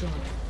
has been destroyed.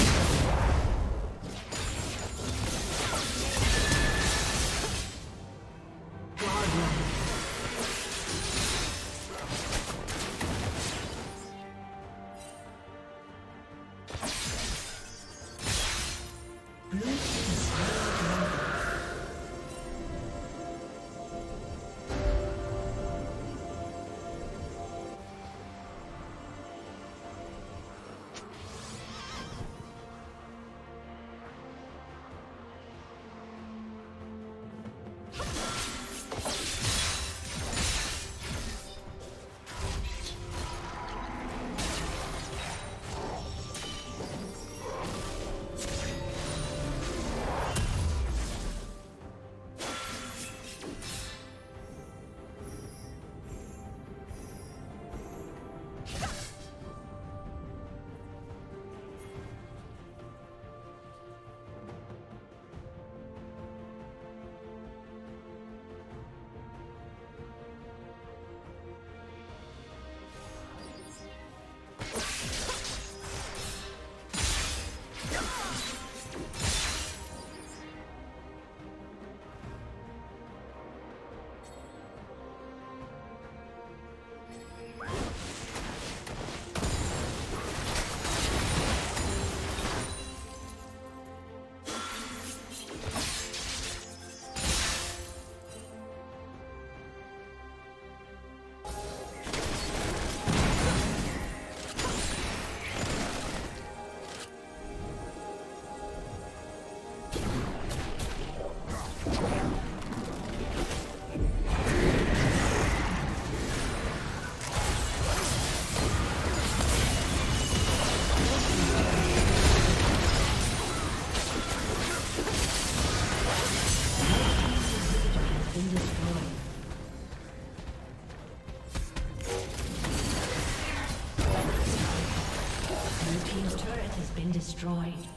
destroyed.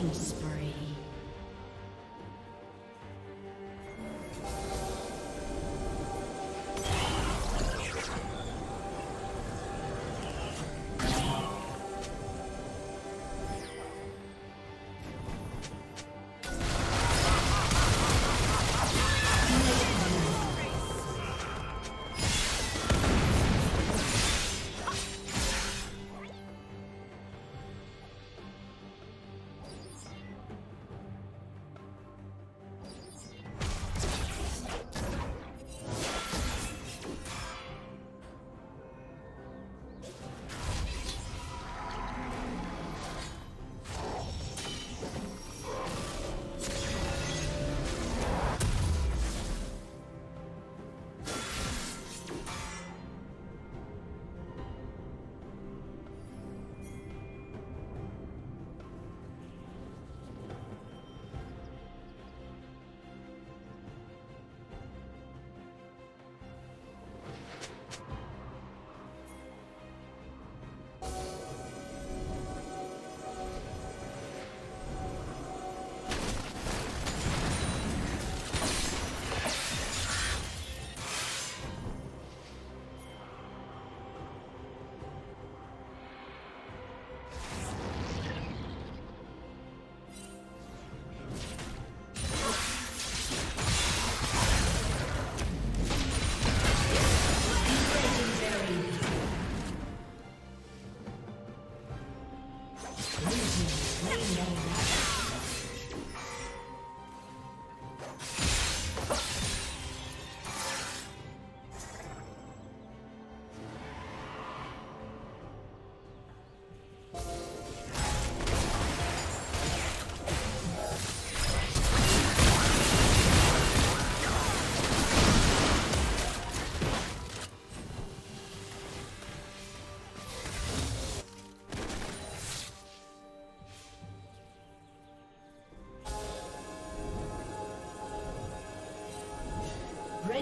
Killing.